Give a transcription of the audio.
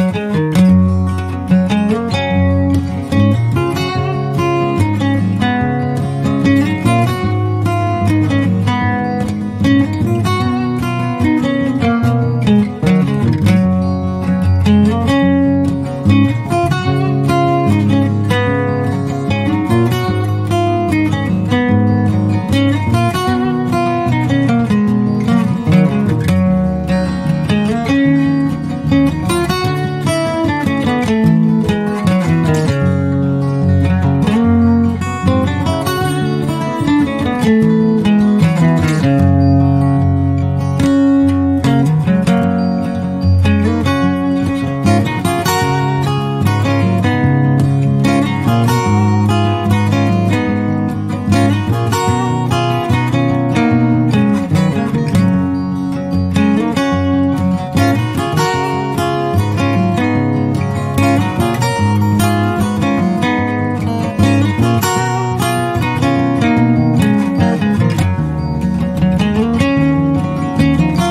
Música